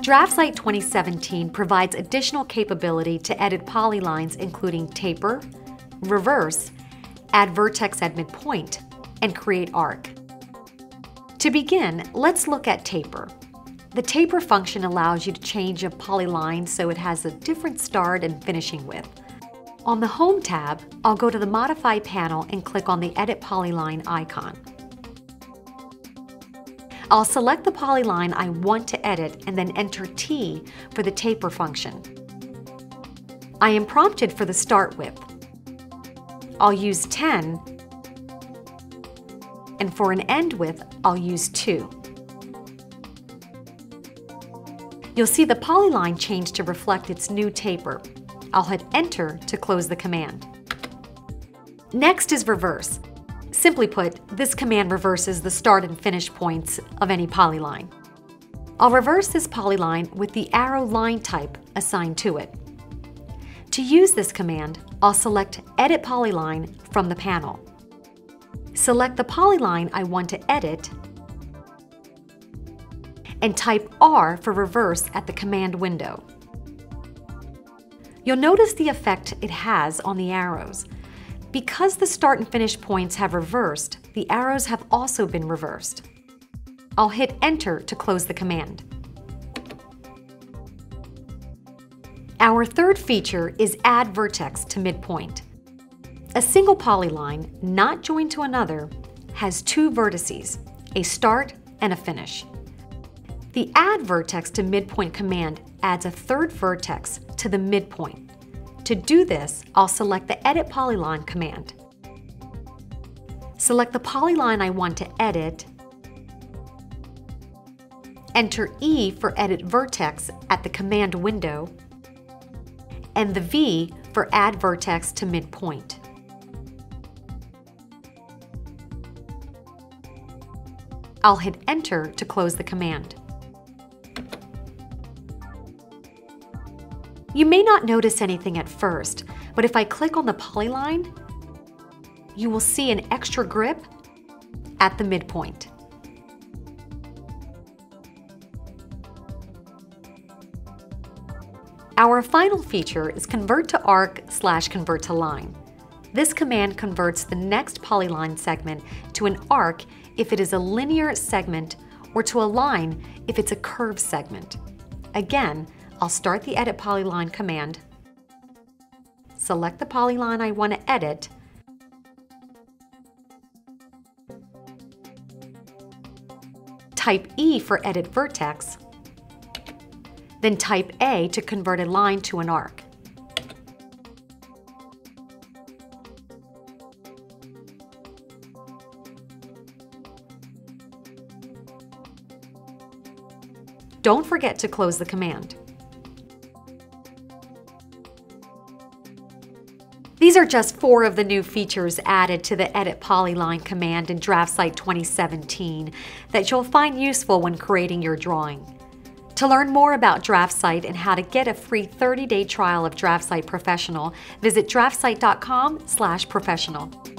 DraftSight 2017 provides additional capability to edit polylines including taper, reverse, add vertex at midpoint, and create arc. To begin, let's look at taper. The taper function allows you to change a polyline so it has a different start and finishing width. On the Home tab, I'll go to the Modify panel and click on the Edit Polyline icon. I'll select the polyline I want to edit and then enter T for the taper function. I am prompted for the start width. I'll use 10, and for an end width, I'll use 2. You'll see the polyline change to reflect its new taper. I'll hit Enter to close the command. Next is Reverse. Simply put, this command reverses the start and finish points of any polyline. I'll reverse this polyline with the arrow line type assigned to it. To use this command, I'll select Edit Polyline from the panel. Select the polyline I want to edit and type R for reverse at the command window. You'll notice the effect it has on the arrows. Because the start and finish points have reversed, the arrows have also been reversed. I'll hit Enter to close the command. Our third feature is Add Vertex to Midpoint. A single polyline, not joined to another, has two vertices, a start and a finish. The Add Vertex to Midpoint command adds a third vertex to the midpoint. To do this, I'll select the Edit Polyline command. Select the polyline I want to edit, enter E for Edit Vertex at the command window, and the V for Add Vertex to Midpoint. I'll hit Enter to close the command. You may not notice anything at first, but if I click on the polyline, you will see an extra grip at the midpoint. Our final feature is convert to arc slash convert to line. This command converts the next polyline segment to an arc if it is a linear segment or to a line if it's a curved segment. Again, I'll start the Edit Polyline command, select the polyline I want to edit, type E for Edit Vertex, then type A to convert a line to an arc. Don't forget to close the command. These are just four of the new features added to the Edit Polyline command in DraftSight 2017 that you'll find useful when creating your drawing. To learn more about DraftSight and how to get a free 30-day trial of DraftSight Professional, visit draftsight.com/professional.